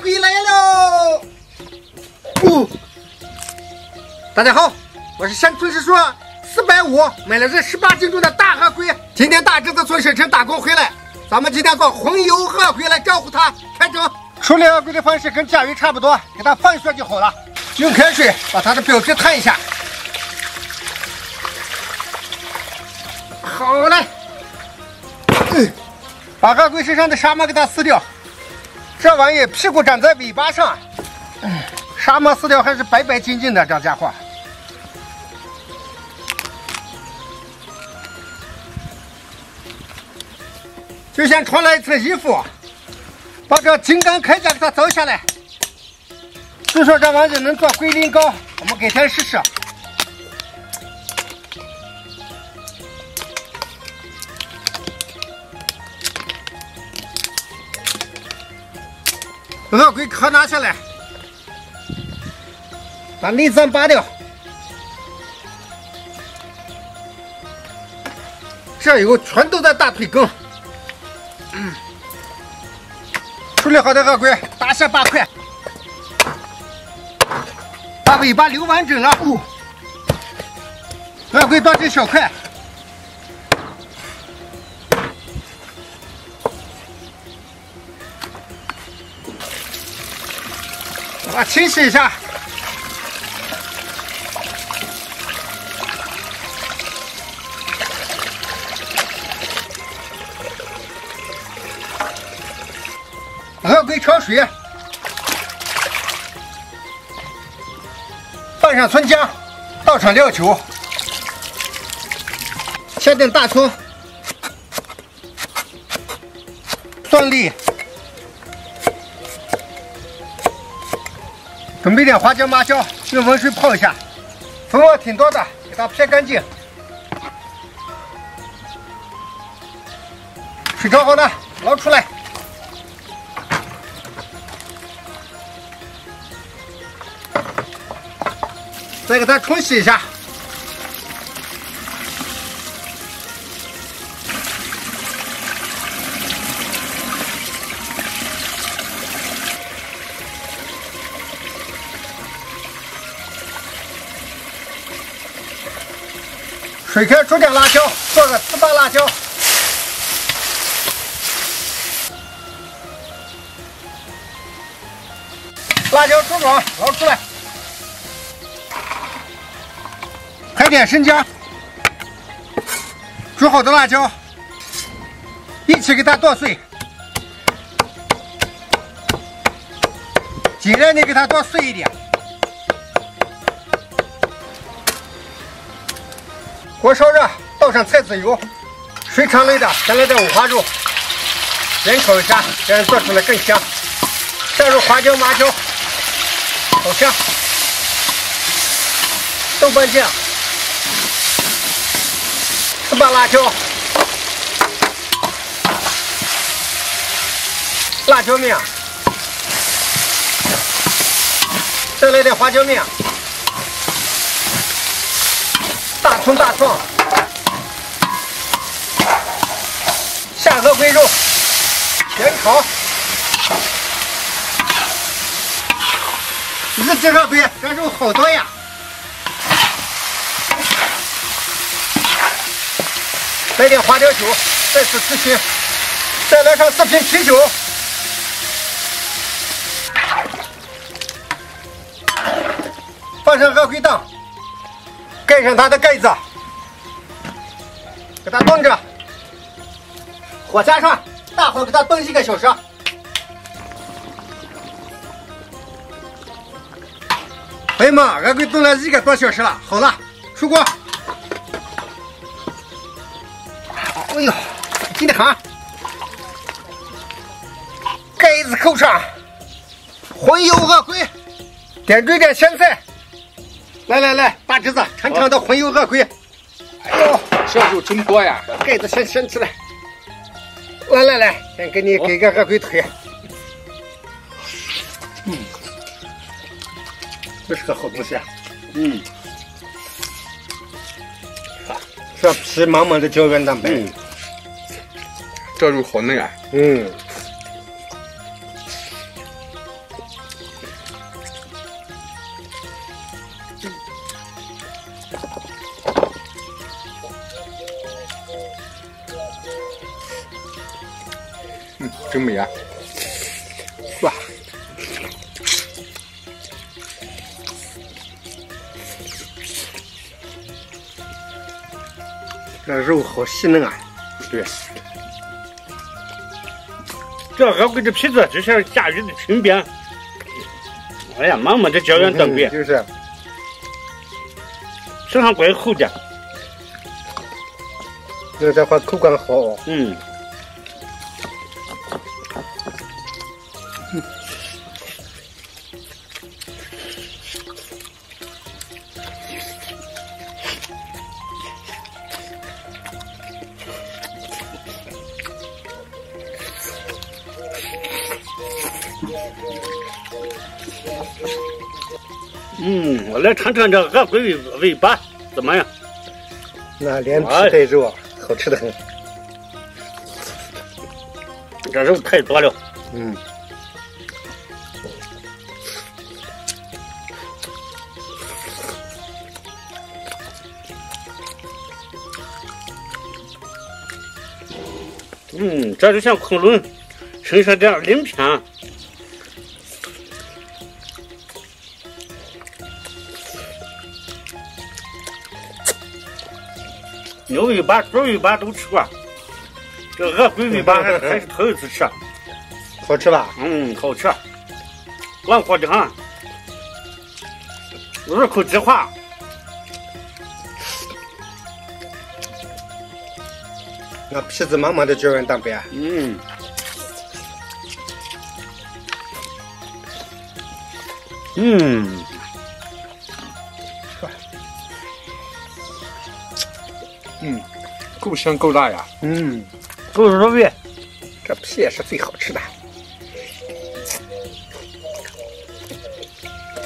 龟来了！哦，大家好，我是山村师叔，四百五买了这十八斤重的大河龟。今天大侄子从省城打工回来，咱们今天做红油河龟来招呼他开整。处理河龟的方式跟甲鱼差不多，给它放血就好了。用开水把它的表皮烫一下。好嘞，嗯，把河龟身上的沙膜给它撕掉。这玩意屁股长在尾巴上，沙漠饲料还是白白净净的，这家伙。就先穿了一层衣服，把这金刚铠甲给它凿下来。据说这玩意能做龟苓膏，我们改天试试。鳄龟壳拿下来，把内脏拔掉。这以后全都在大腿根。处理好的鳄龟大下八块，把尾巴留完整了。哦鳄龟剁成小块。把它清洗一下。鳄龟焯水，拌上葱姜，倒上料酒，切点大葱、蒜粒。准备点花椒、麻椒，用温水泡一下，蜂窝挺多的，给它撇干净。水焯好了，捞出来，再给它冲洗一下。水开，煮点辣椒，做个糍粑辣椒。辣椒煮软，捞出来，拍点生姜，煮好的辣椒一起给它剁碎，尽量的给它剁碎一点。锅烧热，倒上菜籽油，水肠类的，再来点五花肉，煸炒一下，这样做出来更香。下入花椒、麻椒，好香。豆瓣酱，糍粑辣椒，辣椒面，再来点花椒面。大葱、大蒜，下河龟肉，煸炒。日这河龟，这肉好多呀！来点花雕酒，再次提醒，再来上四瓶啤酒，放上河龟档。盖上它的盖子，给它炖着，火加上，大火给它炖一个小时。哎呀妈，俺给炖了一个多小时了，好了，出锅。哎呦，紧的很。盖子扣上，红油鳄龟，点缀点香菜。来来来，大侄子，尝尝这红油鳄龟。哎呦，这肉真多呀！盖子先掀起来。来来来，先给你给个鳄龟腿。嗯，这是个好东西啊。嗯，这皮满满的胶原蛋白。嗯，这肉好嫩啊。嗯，真美啊！哇，这肉好细嫩啊！对，这鹅龟的皮子就像下雨的裙边。哎呀，妈妈这胶原蛋白，就是身上怪厚的。这这块口感好。嗯。嗯，我来尝尝这鹅龟尾尾巴怎么样？那连皮带肉啊，好吃的很。这肉太多了。嗯。嗯，这就像昆仑身上这样鳞片。牛尾巴、猪尾巴都吃过，这鹅龟尾巴还还是头一次吃，好吃吧？嗯，好吃，软和的很，入口即化。那皮子满满的胶原蛋白。嗯。嗯。嗯，够香够辣呀！嗯，够入味。这皮也是最好吃的。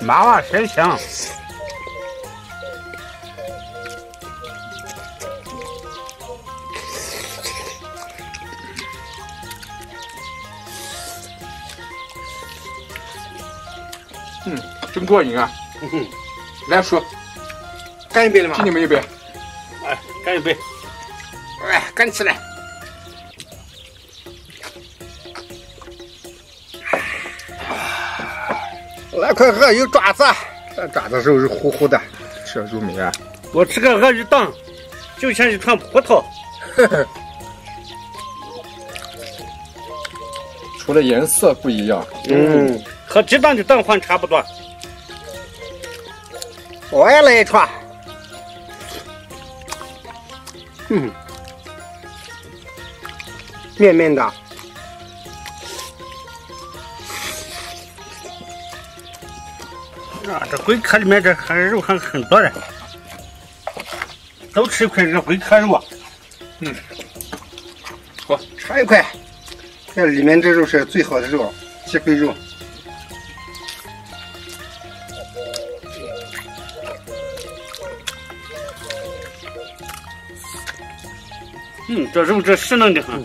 麻辣鲜香。嗯，真过瘾啊！来，叔，干一杯了吗？敬你们一杯。哎干一杯！哎，干起来！来块鳄鱼爪子，这爪子肉是乎乎的，吃入味啊！我吃个鳄鱼蛋，就像一串葡萄。除了颜色不一样，嗯，和鸡蛋的蛋黄差不多。我也来一串。嗯，面面的，啊，这龟壳里面这还肉还很多的，都吃一块这龟壳肉。嗯，好，尝一块，这里面这肉是最好的肉，鸡龟肉。这肉这湿嫩的很。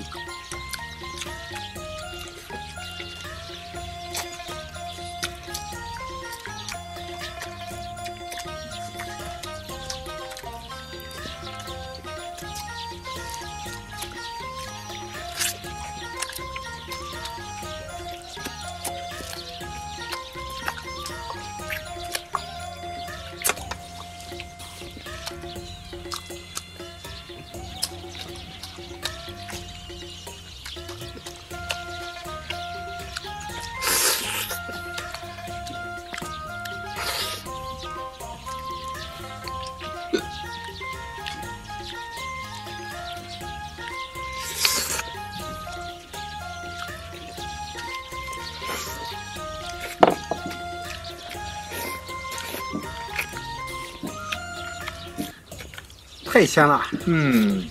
太鲜了，嗯，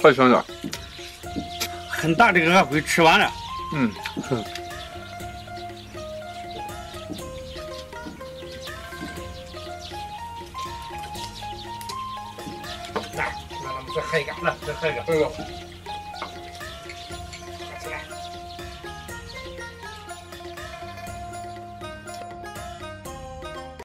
太香了，很大这个鹅龟吃完了，嗯，来，来，咱们再喝一个，来，再喝一个，